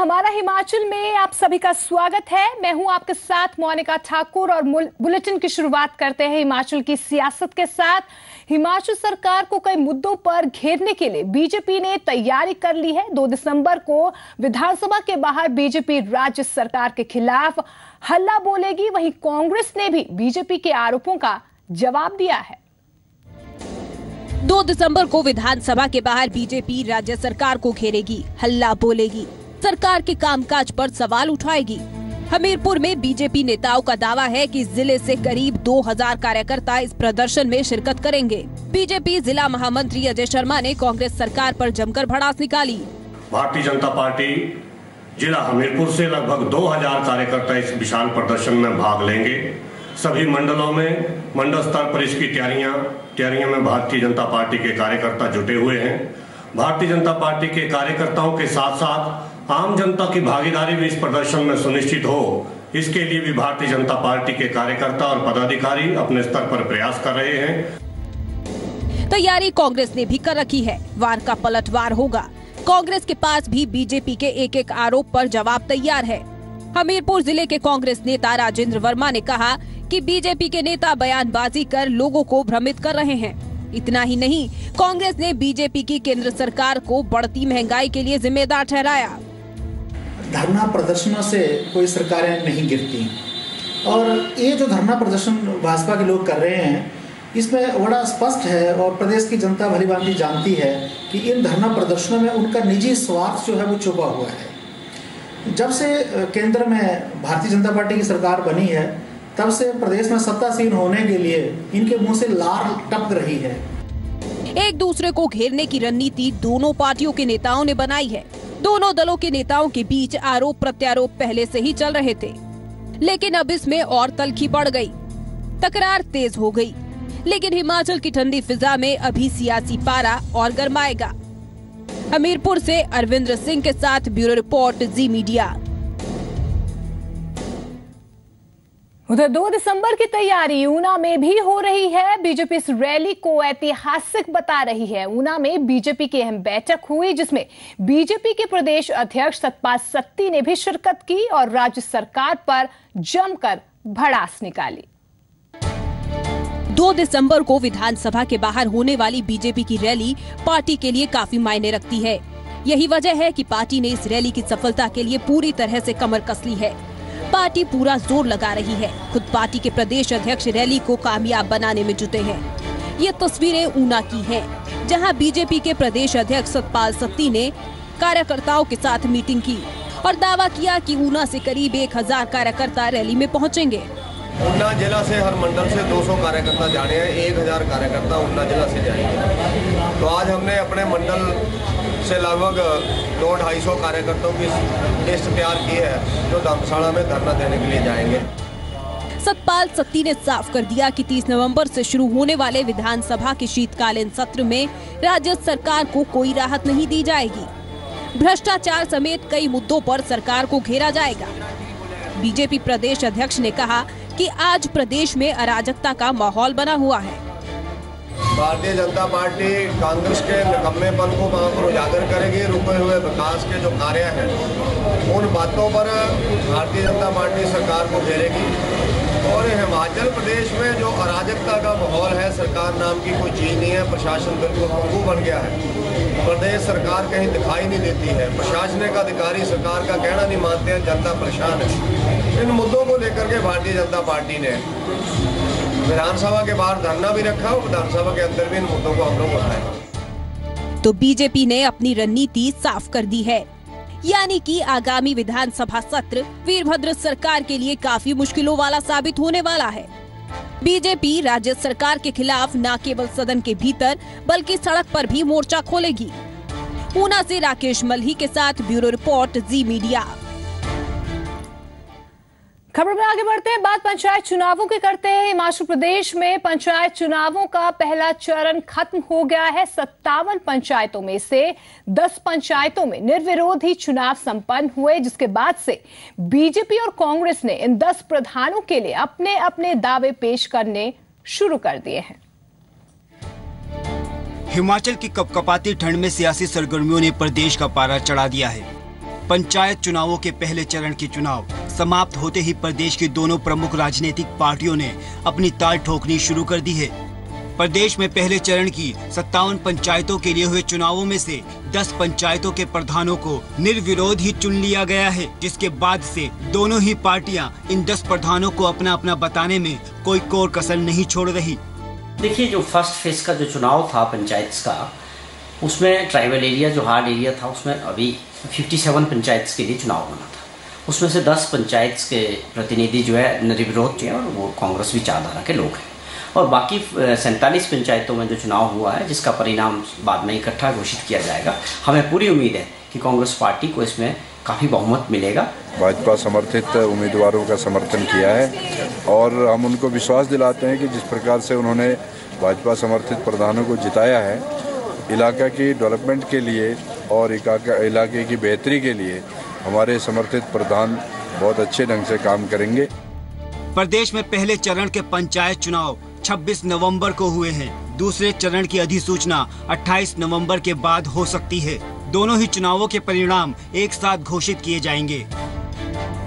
हमारा हिमाचल में आप सभी का स्वागत है। मैं हूँ आपके साथ मोनिका ठाकुर और बुलेटिन की शुरुआत करते हैं हिमाचल की सियासत के साथ। हिमाचल सरकार को कई मुद्दों पर घेरने के लिए बीजेपी ने तैयारी कर ली है। 2 दिसंबर को विधानसभा के बाहर बीजेपी राज्य सरकार के खिलाफ हल्ला बोलेगी। वहीं कांग्रेस ने भी बीजेपी के आरोपों का जवाब दिया है। दो दिसंबर को विधानसभा के बाहर बीजेपी राज्य सरकार को घेरेगी, हल्ला बोलेगी। सरकार के कामकाज पर सवाल उठाएगी। हमीरपुर में बीजेपी नेताओं का दावा है कि ज़िले से करीब 2000 कार्यकर्ता इस प्रदर्शन में शिरकत करेंगे। बीजेपी जिला महामंत्री अजय शर्मा ने कांग्रेस सरकार पर जमकर भड़ास निकाली। भारतीय जनता पार्टी जिला हमीरपुर से लगभग 2000 कार्यकर्ता इस विशाल प्रदर्शन में भाग लेंगे। सभी मंडलों में, मंडल स्तर पर इसकी तैयारियाँ, तैयारियों में भारतीय जनता पार्टी के कार्यकर्ता जुटे हुए हैं। भारतीय जनता पार्टी के कार्यकर्ताओं के साथ साथ आम जनता की भागीदारी भी इस प्रदर्शन में सुनिश्चित हो, इसके लिए भी भारतीय जनता पार्टी के कार्यकर्ता और पदाधिकारी अपने स्तर पर प्रयास कर रहे हैं। तैयारी कांग्रेस ने भी कर रखी है। वार का पलटवार होगा। कांग्रेस के पास भी बीजेपी के एक एक आरोप पर जवाब तैयार है। हमीरपुर ज़िले के कांग्रेस नेता राजेंद्र वर्मा ने कहा कि बीजेपी के नेता बयानबाजी कर लोगों को भ्रमित कर रहे हैं। इतना ही नहीं, कांग्रेस ने बीजेपी की केंद्र सरकार को बढ़ती महँगाई के लिए जिम्मेदार ठहराया। धरना प्रदर्शनों से कोई सरकारें नहीं गिरती। और ये जो धरना प्रदर्शन भाजपा के लोग कर रहे हैं, इसमें बड़ा स्पष्ट है और प्रदेश की जनता भली भांति जानती है कि इन धरना प्रदर्शनों में उनका निजी स्वार्थ जो है वो छुपा हुआ है। जब से केंद्र में भारतीय जनता पार्टी की सरकार बनी है, तब से प्रदेश में सत्तासीन होने के लिए इनके मुँह से लार टपक रही है। एक दूसरे को घेरने की रणनीति दोनों पार्टियों के नेताओं ने बनाई है। दोनों दलों के नेताओं के बीच आरोप प्रत्यारोप पहले से ही चल रहे थे। लेकिन अब इसमें और तलखी बढ़ गई। तकरार तेज हो गई। लेकिन हिमाचल की ठंडी फिजा में अभी सियासी पारा और गर्माएगा। हमीरपुर से अरविंद्र सिंह के साथ ब्यूरो रिपोर्ट, जी मीडिया। उधर 2 दिसंबर की तैयारी ऊना में भी हो रही है। बीजेपी इस रैली को ऐतिहासिक बता रही है। ऊना में बीजेपी की अहम बैठक हुई, जिसमें बीजेपी के प्रदेश अध्यक्ष सतपाल सत्ती ने भी शिरकत की और राज्य सरकार पर जमकर भड़ास निकाली। 2 दिसंबर को विधानसभा के बाहर होने वाली बीजेपी की रैली पार्टी के लिए काफ़ी मायने रखती है। यही वजह है कि पार्टी ने इस रैली की सफलता के लिए पूरी तरह से कमर कस ली है। पार्टी पूरा ज़ोर लगा रही है। खुद पार्टी के प्रदेश अध्यक्ष रैली को कामयाब बनाने में जुटे हैं। ये तस्वीरें ऊना की हैं, जहाँ बीजेपी के प्रदेश अध्यक्ष सतपाल सत्ती ने कार्यकर्ताओं के साथ मीटिंग की और दावा किया कि ऊना से करीब एक हज़ार कार्यकर्ता रैली में पहुँचेंगे। ऊना जिला से हर मंडल से 200 कार्यकर्ता जाने हैं एक हज़ार कार्यकर्ता ऊना जिला से जाएँगे तो आज हमने अपने मंडल से लगभग दो ढाई सौ कार्यकर्ताओं की लिस्ट तैयार की है, जो धर्मशाला में धरना देने के लिए जाएँगे। सतपाल सत्ती ने साफ़ कर दिया कि 30 नवंबर से शुरू होने वाले विधानसभा के शीतकालीन सत्र में राज्य सरकार को कोई राहत नहीं दी जाएगी। भ्रष्टाचार समेत कई मुद्दों पर सरकार को घेरा जाएगा। बीजेपी प्रदेश अध्यक्ष ने कहा कि आज प्रदेश में अराजकता का माहौल बना हुआ है। भारतीय जनता पार्टी कांग्रेस के निकम्मेपन को वहाँ पर उजागर करेगी, रुके हुए विकास के जो कार्य हैं, उन बातों पर भारतीय जनता पार्टी सरकार को घेरेगी। और हिमाचल प्रदेश में जो अराजकता का माहौल है, सरकार नाम की कोई चीज़ नहीं है, प्रशासन बिल्कुल पंगू बन गया है। प्रदेश सरकार कहीं दिखाई नहीं देती है। प्रशासनिक अधिकारी सरकार का कहना नहीं मानते हैं, जनता परेशान है। इन मुद्दों को लेकर के भारतीय जनता पार्टी ने विधानसभा के बाहर धरना भी रखा और विधानसभा के अंदर भी इन मुद्दों को हम लोग उठाए। तो बीजेपी ने अपनी रणनीति साफ़ कर दी है। यानी कि आगामी विधानसभा सत्र वीरभद्र सरकार के लिए काफ़ी मुश्किलों वाला साबित होने वाला है। बीजेपी राज्य सरकार के खिलाफ न केवल सदन के भीतर, बल्कि सड़क पर भी मोर्चा खोलेगी। ऊना से राकेश मल्ही के साथ ब्यूरो रिपोर्ट, जी मीडिया। खबर में आगे बढ़ते हैं। बात पंचायत चुनावों की करते हैं। हिमाचल प्रदेश में पंचायत चुनावों का पहला चरण खत्म हो गया है। सत्तावन पंचायतों में से 10 पंचायतों में निर्विरोध ही चुनाव संपन्न हुए, जिसके बाद से बीजेपी और कांग्रेस ने इन 10 प्रधानों के लिए अपने अपने दावे पेश करने शुरू कर दिए हैं। हिमाचल की कपकपाती ठंड में सियासी सरगर्मियों ने प्रदेश का पारा चढ़ा दिया है। पंचायत चुनावों के पहले चरण के चुनाव समाप्त होते ही प्रदेश की दोनों प्रमुख राजनीतिक पार्टियों ने अपनी ताल ठोकनी शुरू कर दी है। प्रदेश में पहले चरण की सत्तावन पंचायतों के लिए हुए चुनावों में से 10 पंचायतों के प्रधानों को निर्विरोध ही चुन लिया गया है, जिसके बाद से दोनों ही पार्टियाँ इन 10 प्रधानों को अपना अपना बताने में कोई कोर कसर नहीं छोड़ रही। देखिए, जो फ़र्स्ट फ़ेज़ का जो चुनाव था पंचायत का, उसमें ट्राइबल एरिया जो हार्ड एरिया था, उसमें अभी 57 पंचायत के लिए चुनाव होना था। उसमें से 10 पंचायत के प्रतिनिधि जो है, निर्विरोध थे और वो कांग्रेस विचारधारा के लोग हैं। और बाकी सैंतालीस पंचायतों में जो चुनाव हुआ है, जिसका परिणाम बाद में इकट्ठा घोषित किया जाएगा, हमें पूरी उम्मीद है कि कांग्रेस पार्टी को इसमें काफ़ी बहुमत मिलेगा। भाजपा समर्थित उम्मीदवारों का समर्थन किया है, और हम उनको विश्वास दिलाते हैं कि जिस प्रकार से उन्होंने भाजपा समर्थित प्रधानों को जिताया है, इलाका की डेवलपमेंट के लिए और इलाके की बेहतरी के लिए हमारे समर्थित प्रधान बहुत अच्छे ढंग से काम करेंगे। प्रदेश में पहले चरण के पंचायत चुनाव 26 नवंबर को हुए हैं। दूसरे चरण की अधिसूचना 28 नवंबर के बाद हो सकती है। दोनों ही चुनावों के परिणाम एक साथ घोषित किए जाएँगे।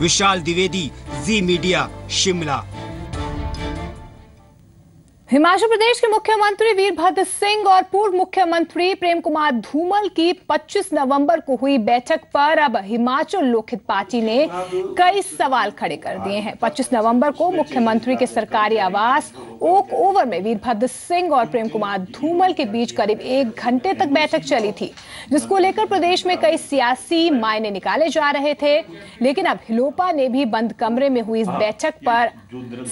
Vishal Dwivedi, Zee media, Shimla. Himachal Pradesh के मुख्यमंत्री वीरभद्र सिंह और पूर्व मुख्यमंत्री प्रेम कुमार धूमल की 25 नवंबर को हुई बैठक पर अब हिमाचल लोकहित पार्टी ने कई सवाल खड़े कर दिए हैं। 25 नवंबर को मुख्यमंत्री के सरकारी आवास ओक ओवर में वीरभद्र सिंह और प्रेम कुमार धूमल के बीच करीब एक घंटे तक बैठक चली थी, जिसको लेकर प्रदेश में कई सियासी मायने निकाले जा रहे थे। लेकिन अब हिलोपा ने भी बंद कमरे में हुई इस बैठक पर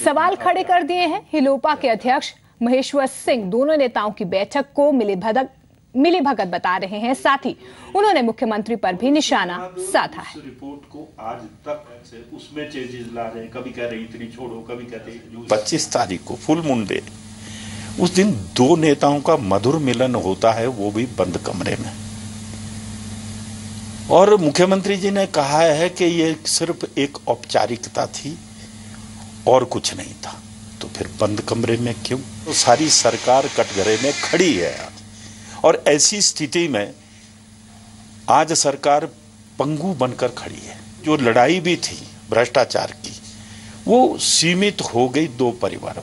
सवाल खड़े कर दिए हैं। हिलोपा के अध्यक्ष महेश्वर सिंह दोनों नेताओं की बैठक को मिली भगत मिली भगत बता रहे हैं। साथ ही उन्होंने मुख्यमंत्री पर भी निशाना साधा है। रिपोर्ट को आज तक उसमें चेंजेस ला रहे हैं। कभी कह रहे इतनी छोड़ो कभी कहते पच्चीस तारीख को फुल मुंडे। उस दिन दो नेताओं का मधुर मिलन होता है वो भी बंद कमरे में। और मुख्यमंत्री जी ने कहा है कि ये सिर्फ़ एक औपचारिकता थी और कुछ नहीं था। तो फिर बंद कमरे में क्यों? तो सारी सरकार कटघरे में खड़ी है। और ऐसी स्थिति में आज सरकार पंगु बनकर खड़ी है। जो लड़ाई भी थी, भ्रष्टाचार की, वो सीमित हो गई दो परिवारों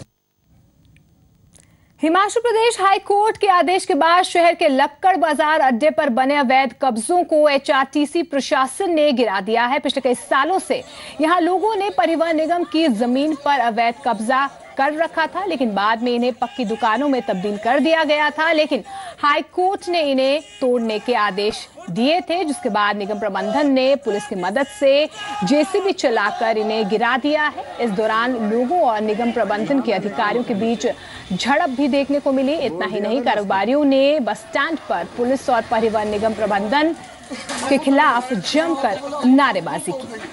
हिमाचल प्रदेश हाई कोर्ट के आदेश के बाद शहर के लक्कड़ बाज़ार अड्डे पर बने अवैध कब्जों को एचआरटीसी प्रशासन ने गिरा दिया है। पिछले कई सालों से यहाँ लोगों ने परिवहन निगम की ज़मीन पर अवैध कब्जा कर रखा था, लेकिन बाद में इन्हें पक्की दुकानों में तब्दील कर दिया गया था, लेकिन हाई कोर्ट ने इन्हें तोड़ने के आदेश दिए थे, जिसके बाद निगम प्रबंधन ने पुलिस की मदद से जेसीबी चलाकर इन्हें गिरा दिया है। इस दौरान लोगों और निगम प्रबंधन के अधिकारियों के बीच झड़प भी देखने को मिली। इतना ही नहीं, कारोबारियों ने बस स्टैंड पर पुलिस और परिवहन निगम प्रबंधन के खिलाफ जमकर नारेबाजी की।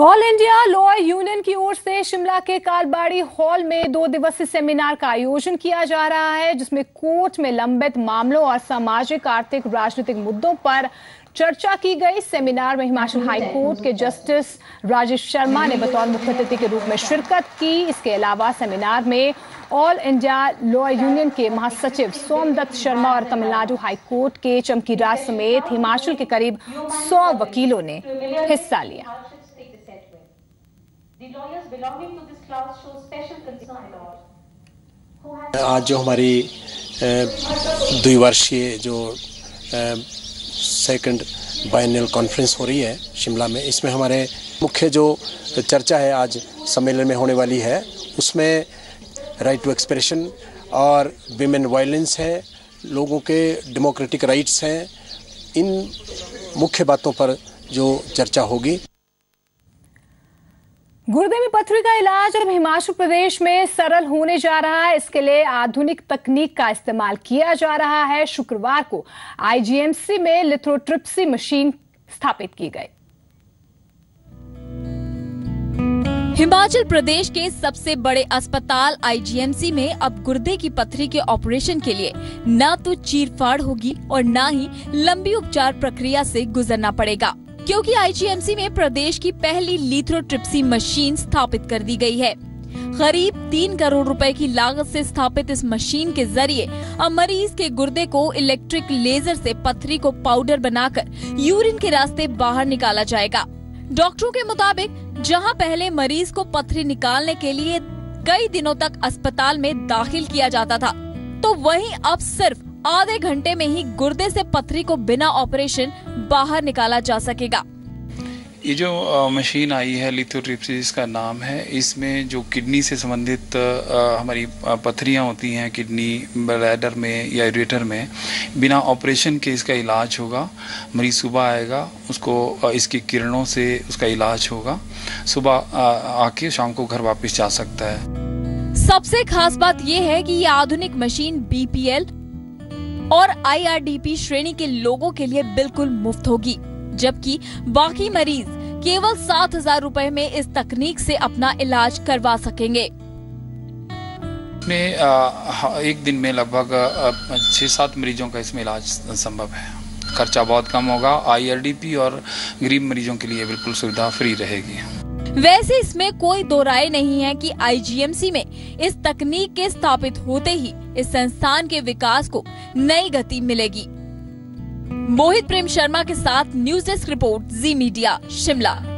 ऑल इंडिया लॉ यूनियन की ओर से शिमला के कालबाड़ी हॉल में दो दिवसीय सेमिनार का आयोजन किया जा रहा है, जिसमें कोर्ट में लंबित मामलों और सामाजिक, आर्थिक, राजनीतिक मुद्दों पर चर्चा की गई। सेमिनार में हिमाचल हाई कोर्ट के जस्टिस राजेश शर्मा ने बतौर मुख्य अतिथि के रूप में शिरकत की। इसके अलावा सेमिनार में ऑल इंडिया लॉ यूनियन के महासचिव सोमदत्त शर्मा और तमिलनाडु हाई कोर्ट के चमकी राज समेत हिमाचल के करीब 100 वकीलों ने हिस्सा लिया। आज जो हमारी द्विवर्षीय जो सेकंड बाइनल कॉन्फ्रेंस हो रही है शिमला में, इसमें हमारे मुख्य जो चर्चा है आज सम्मेलन में होने वाली है, उसमें राइट टू एक्सप्रेशन और विमेन वायलेंस है, लोगों के डेमोक्रेटिक राइट्स हैं, इन मुख्य बातों पर जो चर्चा होगी। गुर्दे में पथरी का इलाज अब हिमाचल प्रदेश में सरल होने जा रहा है। इसके लिए आधुनिक तकनीक का इस्तेमाल किया जा रहा है। शुक्रवार को आईजीएमसी में लिथ्रोट्रिप्सी मशीन स्थापित की गई। हिमाचल प्रदेश के सबसे बड़े अस्पताल आईजीएमसी में अब गुर्दे की पथरी के ऑपरेशन के लिए न तो चीरफाड़ होगी और न ही लंबी उपचार प्रक्रिया से गुजरना पड़ेगा। क्योंकि आईजीएमसी में प्रदेश की पहली लिथ्रोट्रिप्सी मशीन स्थापित कर दी गई है। करीब तीन करोड़ रुपए की लागत से स्थापित इस मशीन के ज़रिए अब मरीज़ के गुर्दे को इलेक्ट्रिक लेजर से पथरी को पाउडर बनाकर यूरिन के रास्ते बाहर निकाला जाएगा। डॉक्टरों के मुताबिक, जहाँ पहले मरीज़ को पथरी निकालने के लिए कई दिनों तक अस्पताल में दाखिल किया जाता था तो वहीं अब सिर्फ़ आधे घंटे में ही गुर्दे से पथरी को बिना ऑपरेशन बाहर निकाला जा सकेगा। ये जो मशीन आई है लिथोट्रिप्सिस का नाम है इसमें जो किडनी से संबंधित हमारी पथरियाँ होती हैं किडनी ब्लैडर में या यूरेटर में बिना ऑपरेशन के इसका इलाज होगा। मरीज़ सुबह आएगा उसको इसकी किरणों से उसका इलाज होगा। सुबह आके शाम को घर वापस जा सकता है। सबसे खास बात यह है कि ये आधुनिक मशीन बीपीएल और आईआरडीपी श्रेणी के लोगों के लिए बिल्कुल मुफ़्त होगी, जबकि बाकी मरीज़ केवल सात हज़ार रूपए में इस तकनीक से अपना इलाज करवा सकेंगे। में एक दिन में लगभग छह सात मरीजों का इसमें इलाज संभव है। खर्चा बहुत कम होगा आईआरडीपी और गरीब मरीजों के लिए बिल्कुल सुविधा फ्री रहेगी। वैसे इसमें कोई दो राय नहीं है कि आईजीएमसी में इस तकनीक के स्थापित होते ही इस संस्थान के विकास को नई गति मिलेगी। मोहित प्रेम शर्मा के साथ news desk report, Zee media, Shimla.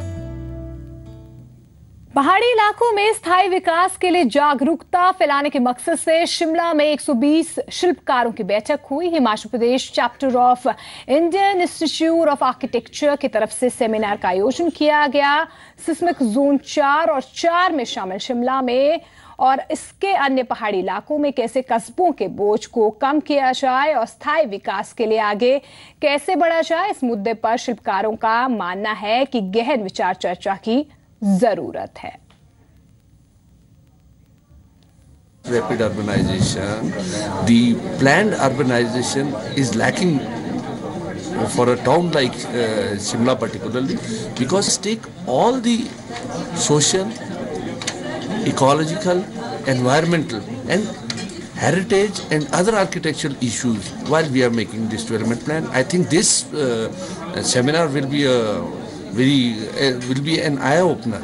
पहाड़ी इलाकों में स्थायी विकास के लिए जागरूकता फैलाने के मकसद से शिमला में 120 शिल्पकारों की बैठक हुई। Himachal Pradesh chapter of Indian institute of architecture की तरफ़ से सेमिनार का आयोजन किया गया। सिस्मिक जोन चार और चार में शामिल शिमला में और इसके अन्य पहाड़ी इलाकों में कैसे कस्बों के बोझ को कम किया जाए और स्थायी विकास के लिए आगे कैसे बढ़ा जाए, इस मुद्दे पर शिल्पकारों का मानना है कि गहन विचार चर्चा की जरूरत है rapid urbanization the planned urbanization is lacking for a town like uh, Shimla particularly because take all the social ecological, environmental and heritage and other architectural issues while we are making this development plan. I think this uh, seminar will be a very uh, will be an eye opener.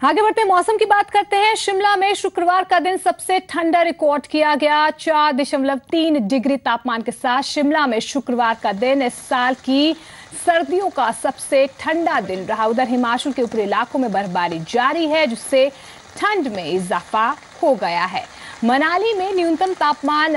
आगे बढ़ते मौसम की बात करते हैं। शिमला में शुक्रवार का दिन सबसे ठंडा रिकॉर्ड किया गया। चार दशमलव तीन डिग्री तापमान के साथ शिमला में शुक्रवार का दिन इस साल की सर्दियों का सबसे ठंडा दिन रहा। उधर हिमाचल के ऊपरी इलाकों में बर्फबारी जारी है जिससे ठंड में इजाफा हो गया है। मनाली में न्यूनतम तापमान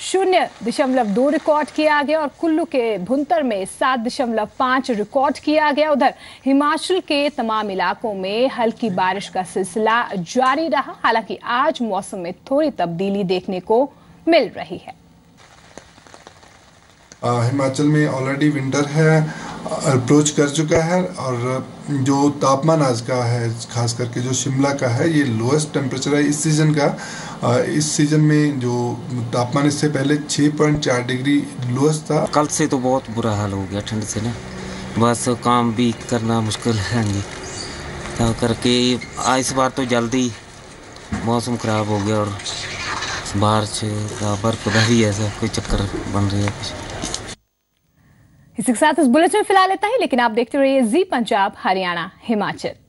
शून्य दशमलव दो रिकॉर्ड किया गया और कुल्लू के भुंतर में सात दशमलव पाँच रिकॉर्ड किया गया। उधर हिमाचल के तमाम इलाकों में हल्की बारिश का सिलसिला जारी रहा। हालाँकि आज मौसम में थोड़ी तब्दीली देखने को मिल रही है। हिमाचल में ऑलरेडी विंटर है। अप्रोच कर चुका है और जो तापमान आज का है, खास करके जो शिमला का है, ये लोएस्ट टेम्परेचर है इस सीज़न का। इस सीज़न में जो तापमान इससे पहले 6.4 डिग्री लोएस्ट था। कल से तो बहुत बुरा हाल हो गया ठंड से ना। बस काम भी करना मुश्किल है नहीं करके इस बार तो जल्दी मौसम ख़राब हो गया और बारिश का बर्फबारी ऐसा कोई चक्कर बन रही है इसी के साथ इस बुलेटिन फ़िलहाल इतना ही, लेकिन आप देखते रहिए जी पंजाब, हरियाणा, हिमाचल।